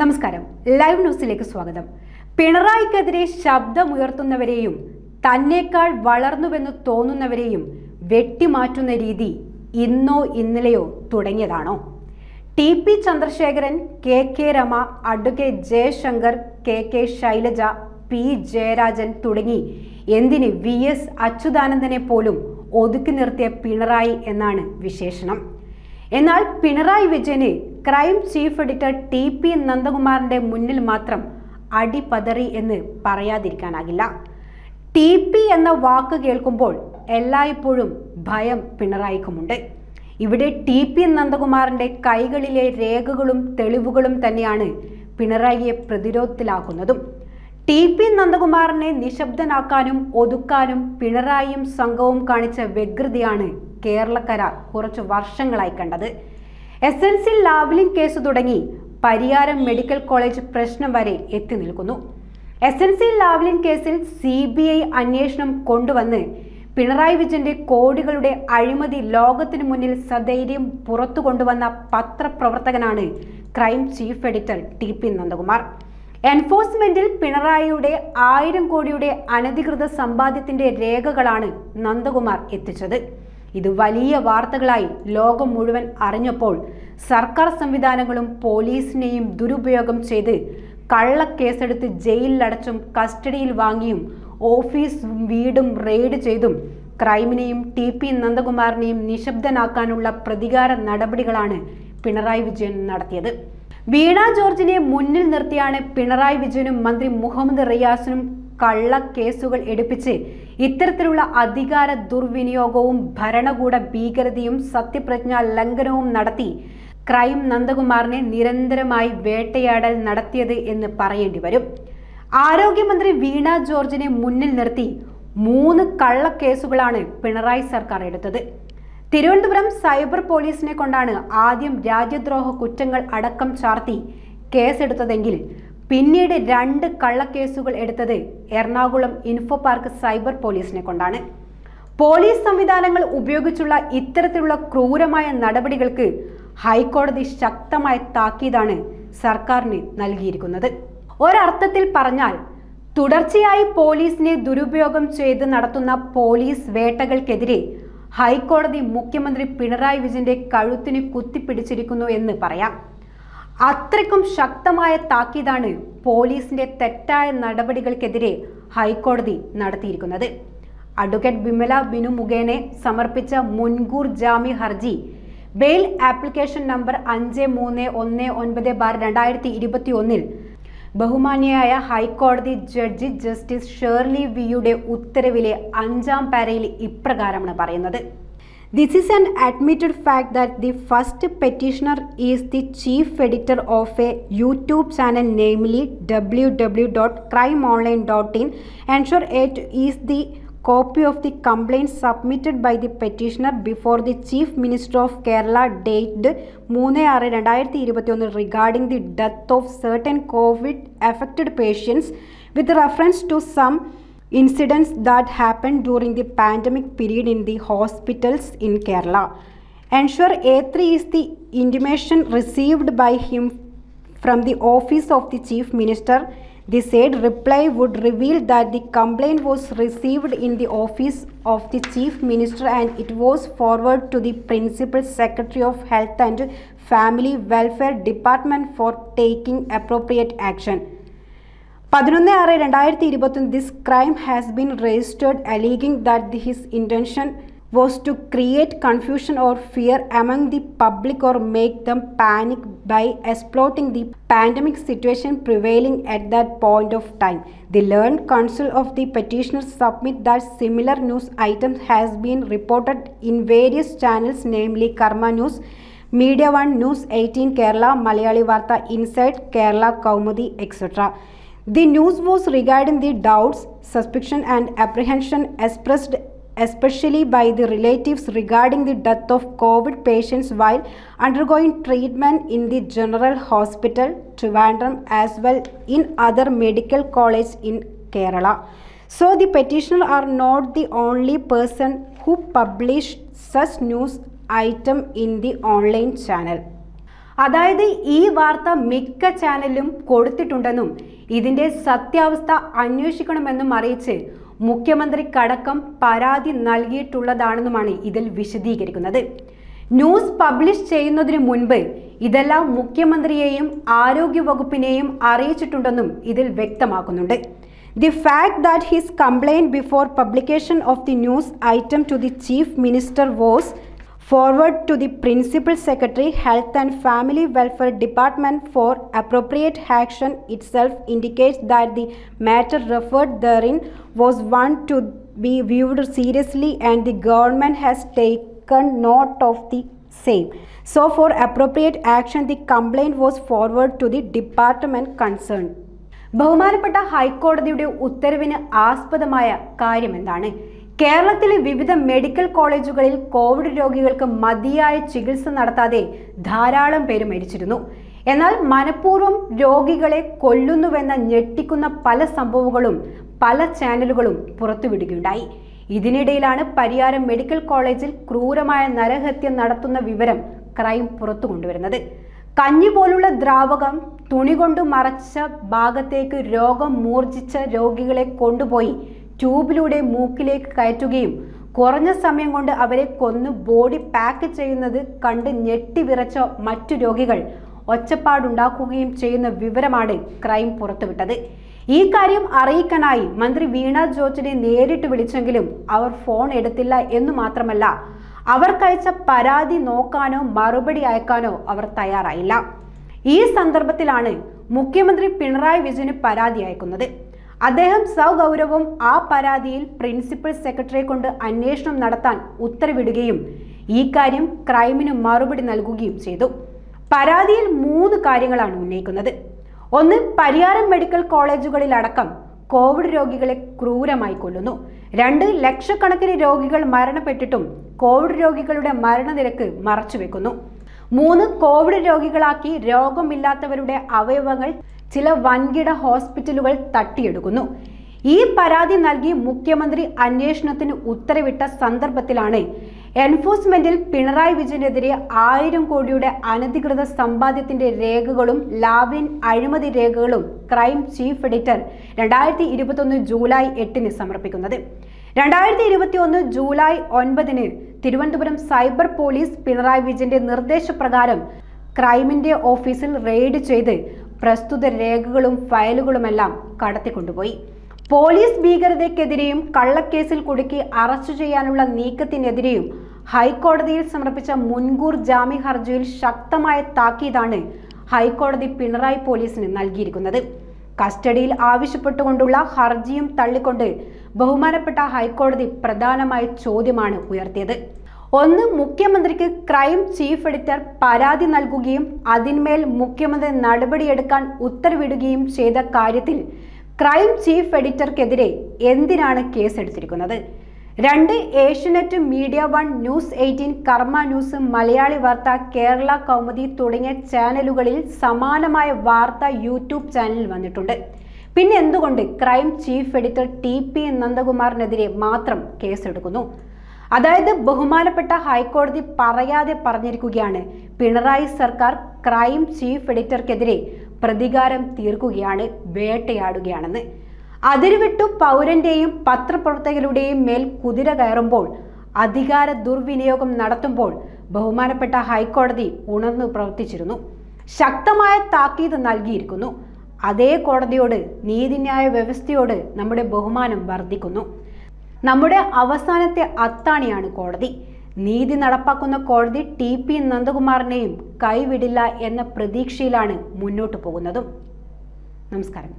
നമസ്കാരം. ലൈവ് ന്യൂസിലേക്ക് സ്വാഗതം. പിണറായിക്കെതിരെ ശബ്ദമുയർത്തുന്നവരെയും തന്നേക്കാൾ വളർന്നുവെന്ന് തോന്നുന്നവരെയും വെട്ടിമാറ്റുന്ന രീതി ഇന്നോ ഇന്നലെയോ തുടങ്ങിയതാണോ? T P Chandrasekharan K K Rema advocate Jayashankar K K Shailaja P Jayarajan തുടങ്ങി എന്തിന് വി എസ് അച്യുതാനന്ദനെ പോലും ഒതുക്കി നിർത്തിയ പിണറായി എന്നാണ് വിശേഷണം. എന്നാൽ പിണറായി വിജയന് crime chief editor T P നന്ദകുമാറിന്റെ മുന്നിൽ മാത്രം അടിപതറി എന്ന് പറയാതിരിക്കാനാകില്ല. ടി പി എന്ന വാക്ക് കേൾക്കുമ്പോൾ എല്ലായ്പ്പോഴും ഭയം പിണറായിക്കുമുണ്ട്. ഇവിടെ ടി പി നന്ദകുമാറിന്റെ കൈകളിലെ രേഖകളും തെളിവുകളും തന്നെയാണ് പിണറായിയെ പ്രതിരോധത്തിലാക്കുന്നതും. ടി പി നന്ദകുമാറിനെ നിശബ്ദനാക്കാനും ഒതുക്കാനും പിണറായിയും സംഘവും കാണിച്ച വ്യഗ്രതയാണ് കേരളക്കര കുറച്ച് വർഷങ്ങളായി കണ്ടത്. S N C Lavalin case തുടങ്ങി. പരിയാരം മെഡിക്കൽ കോളേജ് പ്രശ്നം വരെ എത്തി നിൽക്കുന്നു. എസ് എൻ സി ലാവ്ലിംഗ് കേസിൽ സി ബി ഐ അന്വേഷണം കൊണ്ടുവന്ന് പിണറായി വിജയന്റെ കോടികളുടെ അഴിമതി ലോകത്തിന് മുന്നിൽ സധൈര്യം പുറത്തു കൊണ്ടുവന്ന പത്രപ്രവർത്തകനാണ് crime chief editor T P Nandakumar. എൻഫോഴ്സ്മെന്റിൽ പിണറായിയുടെ ആയിരം കോടിയുടെ അനധികൃത സമ്പാദ്യത്തിന്റെ രേഖകളാണ് നന്ദകുമാർ എത്തിച്ചത്. ഇത് വലിയ വാർത്തകളായി ലോകം മുഴുവൻ അറിഞ്ഞപ്പോൾ സർക്കാർ സംവിധാനങ്ങളും പോലീസിനെയും ദുരുപയോഗം ചെയ്ത് കള്ളക്കേസെടുത്ത് ജയിലിലടച്ചും കസ്റ്റഡിയിൽ വാങ്ങിയും ഓഫീസ് വീടും റെയ്ഡ് ചെയ്തും ക്രൈമിനെയും ടി പി നന്ദകുമാറിനെയും നിശബ്ദനാക്കാനുള്ള പ്രതികാര നടപടികളാണ് പിണറായി വിജയൻ നടത്തിയത്. വീണ ജോർജിനെ മുന്നിൽ നിർത്തിയാണ് പിണറായി വിജയനും മന്ത്രി മുഹമ്മദ് റിയാസിനും കള്ളക്കേസുകൾ എടുപ്പിച്ച് ഇത്തരത്തിലുള്ള അധികാര ദുർവിനിയോഗവും ഭരണകൂട ഭീകരതയും സത്യപ്രജ്ഞാ ലംഘനവും നടത്തി ക്രൈം നന്ദകുമാറിനെ നിരന്തരമായി വേട്ടയാടൽ നടത്തിയത് എന്ന് പറയേണ്ടി വരും. ആരോഗ്യമന്ത്രി വീണ ജോർജിനെ മുന്നിൽ നിർത്തി മൂന്ന് കള്ളക്കേസുകളാണ് പിണറായി സർക്കാർ എടുത്തത്. തിരുവനന്തപുരം സൈബർ പോലീസിനെ കൊണ്ടാണ് ആദ്യം രാജ്യദ്രോഹ കുറ്റങ്ങൾ അടക്കം ചാർത്തി കേസെടുത്തതെങ്കിൽ പിന്നീട് രണ്ട് കള്ളക്കേസുകൾ എടുത്തത് എറണാകുളം ഇൻഫോ പാർക്ക് സൈബർ പോലീസിനെ കൊണ്ടാണ്. പോലീസ് സംവിധാനങ്ങൾ ഉപയോഗിച്ചുള്ള ഇത്തരത്തിലുള്ള ക്രൂരമായ നടപടികൾക്ക് ഹൈക്കോടതി ശക്തമായ താക്കീതാണ് സർക്കാരിന് നൽകിയിരിക്കുന്നത്. ഒരർത്ഥത്തിൽ പറഞ്ഞാൽ തുടർച്ചയായി പോലീസിനെ ദുരുപയോഗം ചെയ്ത് നടത്തുന്ന പോലീസ് വേട്ടകൾക്കെതിരെ ഹൈക്കോടതി മുഖ്യമന്ത്രി പിണറായി വിജയന്റെ കഴുത്തിന് കുത്തിപ്പിടിച്ചിരിക്കുന്നു എന്ന് പറയാം. അത്രയ്ക്കും ശക്തമായ താക്കീതാണ് പോലീസിന്റെ തെറ്റായ നടപടികൾക്കെതിരെ ഹൈക്കോടതി നടത്തിയിരിക്കുന്നത്. അഡ്വക്കേറ്റ് ബിമല ബിനു മുഖേനെ സമർപ്പിച്ച മുൻകൂർ ജാമ്യ ഹർജി ബെയിൽ ആപ്ലിക്കേഷൻ നമ്പർ അഞ്ച് മൂന്ന് ഒന്ന് ഒൻപത് ബാർ രണ്ടായിരത്തി ഇരുപത്തി ഒന്നിൽ ബഹുമാന്യയായ ഹൈക്കോടതി ജഡ്ജി ജസ്റ്റിസ് ഷേർലി വിയുടെ ഉത്തരവിലെ അഞ്ചാം പാരയിൽ ഇപ്രകാരമാണ് പറയുന്നത്. this is an admitted fact that the first petitioner is the chief editor of a YouTube channel namely W W dot crime online dot in annexure eight is the copy of the complaint submitted by the petitioner before the Chief Minister of Kerala dated മൂന്ന് ആറ് രണ്ടായിരത്തി ഇരുപത്തി ഒന്ന് regarding the death of certain Covid affected patients with reference to some incidents that happened during the pandemic period in the hospitals in Kerala. Ensure A3 is the intimation received by him from the office of the Chief Minister. The said reply would reveal that the complaint was received in the office of the Chief Minister and it was forwarded to the Principal Secretary of Health and Family Welfare Department for taking appropriate action പതിനൊന്ന് ആറ് രണ്ടായിരത്തി ഇരുപത്തൊന്ന് this crime has been registered alleging that his intention was to create confusion or fear among the public or make them panic by exploiting the pandemic situation prevailing at that point of time. The learned counsel of the petitioners submit that similar news items has been reported in various channels namely Karma News, Media One News 18 Kerala, Malayali Varta Inside Kerala, Kaumudi, etc. The news was regarding the doubts, suspicion and apprehension expressed especially by the relatives regarding the death of COVID patients while undergoing treatment in the General Hospital, Trivandrum, as well in other medical college in Kerala. So the petitioner are not the only person who published such news item in the online channel. അതായത് ഈ വാർത്ത മിക്ക ചാനലും കൊടുത്തിട്ടുണ്ടെന്നും ഇതിന്റെ സത്യാവസ്ഥ അന്വേഷിക്കണമെന്നും അറിയിച്ച് മുഖ്യമന്ത്രി കടക്കം പരാതി നൽകിയിട്ടുള്ളതാണെന്നുമാണ് ഇതിൽ വിശദീകരിക്കുന്നത്. ന്യൂസ് പബ്ലിഷ് ചെയ്യുന്നതിന് മുൻപ് ഇതെല്ലാം മുഖ്യമന്ത്രിയെയും ആരോഗ്യവകുപ്പിനെയും അറിയിച്ചിട്ടുണ്ടെന്നും ഇതിൽ വ്യക്തമാക്കുന്നുണ്ട്. The fact that his complaint before publication of the news item to the chief minister was forward to the Principal Secretary, Health and Family Welfare Department for appropriate action itself indicates that the matter referred therein was one to be viewed seriously and the government has taken note of the same. So, for appropriate action, the complaint was forwarded to the department concerned. ബഹുമാനപ്പെട്ട ഹൈക്കോടതിയുടെ ഉത്തരവിന് ആസ്പദമായ കാര്യം എന്താണ് കേരളത്തിലെ വിവിധ medical കോളേജുകളിൽ Covid രോഗികൾക്ക് മതിയായ ചികിത്സ നടത്താതെ ധാരാളം പേര് മരിച്ചിരുന്നു. എന്നാൽ മനഃപൂർവം രോഗികളെ കൊല്ലുന്നുവെന്ന ഞെട്ടിക്കുന്ന പല സംഭവങ്ങളും പല ചാനലുകളും പുറത്തുവിടുകയുണ്ടായി. ഇതിനിടയിലാണ് പരിയാരം മെഡിക്കൽ കോളേജിൽ ക്രൂരമായ നരഹത്യ നടത്തുന്ന വിവരം ക്രൈം പുറത്തു കൊണ്ടുവരുന്നത്. കഞ്ഞി പോലുള്ള ദ്രാവകം തുണി കൊണ്ട് മറച്ച ഭാഗത്തേക്ക് രോഗം മൂർജിച്ച രോഗികളെ കൊണ്ടുപോയി ട്യൂബിലൂടെ മൂക്കിലേക്ക് കയറ്റുകയും കുറഞ്ഞ സമയം കൊണ്ട് അവരെ കൊന്നു ബോഡി പാക്ക് ചെയ്യുന്നത് കണ്ട് ഞെട്ടി വിറച്ച മറ്റു രോഗികൾ ഒച്ചപ്പാടുണ്ടാക്കുകയും ചെയ്യുന്ന വിവരമാണ് ക്രൈം പുറത്തുവിട്ടത്. ഈ കാര്യം അറിയിക്കാനായി മന്ത്രി വീണ ജോർജിനെ നേരിട്ട് വിളിച്ചെങ്കിലും അവർ ഫോൺ എടുത്തില്ല എന്നു മാത്രമല്ല അവർക്കയച്ച പരാതി നോക്കാനോ മറുപടി അയക്കാനോ അവർ തയ്യാറായില്ല. ഈ സന്ദർഭത്തിലാണ് മുഖ്യമന്ത്രി പിണറായി വിജയന് പരാതി അയക്കുന്നത്. അദ്ദേഹം സൗഗൗരവം ആ പരാതിയിൽ പ്രിൻസിപ്പൽ സെക്രട്ടറിയെ കൊണ്ട് അന്വേഷണം നടത്താൻ ഉത്തരവിടുകയും ഈ കാര്യം ക്രൈമിന് മറുപടി നൽകുകയും ചെയ്തു. പരാതിയിൽ മൂന്ന് കാര്യങ്ങളാണ് ഉന്നയിക്കുന്നത്. ഒന്ന് പരിയാരം മെഡിക്കൽ കോളേജുകളിലടക്കം കോവിഡ് രോഗികളെ ക്രൂരമായി കൊല്ലുന്നു. രണ്ട് ലക്ഷക്കണക്കിന് രോഗികൾ മരണപ്പെട്ടിട്ടും കോവിഡ് രോഗികളുടെ മരണനിരക്ക് മറച്ചുവെക്കുന്നു. മൂന്ന് കോവിഡ് രോഗികളാക്കി രോഗമില്ലാത്തവരുടെ അവയവങ്ങൾ ചില വൻകിട ഹോസ്പിറ്റലുകൾ തട്ടിയെടുക്കുന്നു. ഈ പരാതി നൽകി മുഖ്യമന്ത്രി അന്വേഷണത്തിന് ഉത്തരവിട്ട സന്ദർഭത്തിലാണ് എൻഫോഴ്സ്മെന്റിൽ പിണറായി വിജയനെതിരെ ആയിരം കോടിയുടെ അനധികൃത സമ്പാദ്യത്തിന്റെ രേഖകളും ലാവിൻ അഴിമതി രേഖകളും ക്രൈം ചീഫ് എഡിറ്റർ രണ്ടായിരത്തി ഇരുപത്തൊന്ന് ജൂലൈ എട്ടിന് സമർപ്പിക്കുന്നത്. രണ്ടായിരത്തി ഇരുപത്തി ഒന്ന് ജൂലൈ ഒൻപതിന് തിരുവനന്തപുരം സൈബർ പോലീസ് പിണറായി വിജയന്റെ നിർദ്ദേശപ്രകാരം ക്രൈമിന്റെ ഓഫീസിൽ റെയ്ഡ് ചെയ്ത് പ്രസ്തുത രേഖകളും ഫയലുകളുമെല്ലാം കടത്തിക്കൊണ്ടുപോയി. പോലീസ് ഭീകരതയ്ക്കെതിരെയും കള്ളക്കേസിൽ കുടുക്കി അറസ്റ്റ് ചെയ്യാനുള്ള നീക്കത്തിനെതിരെയും ഹൈക്കോടതിയിൽ സമർപ്പിച്ച മുൻകൂർ ജാമ്യ ഹർജിയിൽ ശക്തമായ താക്കീതാണ് ഹൈക്കോടതി പിണറായി പോലീസിന് നൽകിയിരിക്കുന്നത്. കസ്റ്റഡിയിൽ ആവശ്യപ്പെട്ടുകൊണ്ടുള്ള ഹർജിയും തള്ളിക്കൊണ്ട് ബഹുമാനപ്പെട്ട ഹൈക്കോടതി പ്രധാനമായ ചോദ്യമാണ് ഉയർത്തിയത്. ഒന്ന് മുഖ്യമന്ത്രിക്ക് ക്രൈം ചീഫ് എഡിറ്റർ പരാതി നൽകുകയും അതിന്മേൽ മുഖ്യമന്ത്രി നടപടിയെടുക്കാൻ ഉത്തരവിടുകയും ചെയ്ത കാര്യത്തിൽ ക്രൈം ചീഫ് എഡിറ്റർക്കെതിരെ എന്തിനാണ് കേസെടുത്തിരിക്കുന്നത്? രണ്ട് Asianet media one news eighteen Karma news Malayali Vartha Kerala Kaumudi തുടങ്ങിയ ചാനലുകളിൽ സമാനമായ വാർത്ത യൂട്യൂബ് ചാനലിൽ വന്നിട്ടുണ്ട്. പിന്നെ എന്തുകൊണ്ട് crime chief editor T P നന്ദകുമാറിനെതിരെ മാത്രം കേസെടുക്കുന്നു? അതായത് ബഹുമാനപ്പെട്ട ഹൈക്കോടതി പറയാതെ പറഞ്ഞിരിക്കുകയാണ്. പിണറായി സർക്കാർ ക്രൈം ചീഫ് എഡിറ്റർക്കെതിരെ പ്രതികാരം തീർക്കുകയാണ് വേട്ടയാടുകയാണെന്ന്. അതിരുവിട്ടു പൗരന്റെയും പത്രപ്രവർത്തകരുടെയും മേൽ കുതിര കയറുമ്പോൾ അധികാര ദുർവിനിയോഗം നടത്തുമ്പോൾ ബഹുമാനപ്പെട്ട ഹൈക്കോടതി ഉണർന്നു പ്രവർത്തിച്ചിരുന്നു. ശക്തമായ താക്കീത് നൽകിയിരിക്കുന്നു. അതേ കോടതിയോട് നീതിന്യായ വ്യവസ്ഥയോട് നമ്മുടെ ബഹുമാനം വർദ്ധിക്കുന്നു. നമ്മുടെ അവസാനത്തെ അത്താണിയാണ് കോടതി. നീതി നടപ്പാക്കുന്ന കോടതി ടി പി നന്ദകുമാറിനെയും കൈവിടില്ല എന്ന പ്രതീക്ഷയിലാണ് മുന്നോട്ടു പോകുന്നതും. നമസ്കാരം.